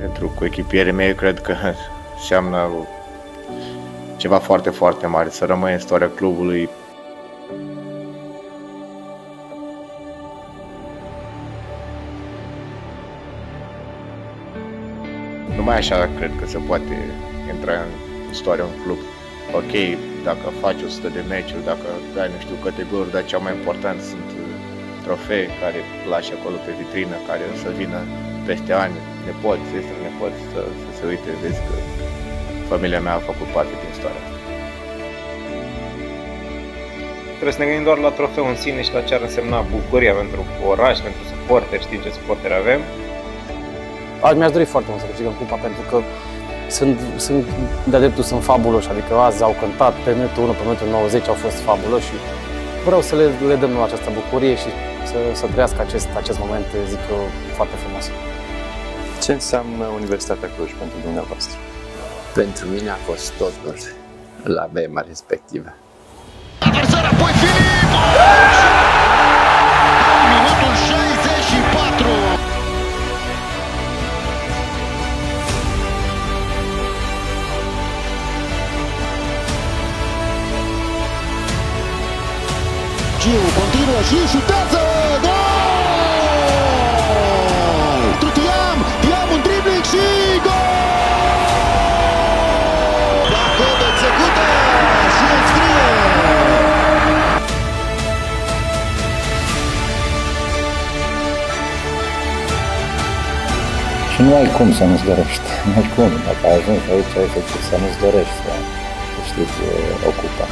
pentru coechipierii mei, cred că înseamnă ceva foarte, foarte mare să rămâi în istoria clubului Numai așa cred că se poate intra în istoria un club. Ok, dacă faci 100 de meciuri, dacă dai nu știu categorii, dar cea mai important sunt uh, trofee care lași acolo pe vitrină, care o să vină peste ani, nepoți, este nepoți să, să se uite, vezi că familia mea a făcut parte din istoria asta. Trebuie să ne gândim doar la trofeu în sine și la ce ar însemna bucuria pentru oraș, pentru suporteri, știm ce suporteri avem. Azi mi-aș dori foarte mult să câștigăm cupa pentru că sunt, sunt de-a dreptul sunt fabuloși, adică azi au cântat pe minutul 1, pe minutul 90 au fost fabuloși și vreau să le, le dăm noi această bucurie și să, să trăiască acest, acest moment, zic eu, foarte frumos. Ce înseamnă Universitatea Cluj pentru dumneavoastră? Pentru mine a fost totul la vema respectivă. Adversar apoi Filip! Minutul 64! Gil continuă și șutează! Gol! Și nu ai cum să nu-ți dorești. Nu ai cum. Dacă ai ajuns aici, efectiv, să nu-ți dorești să câștigi o cupă.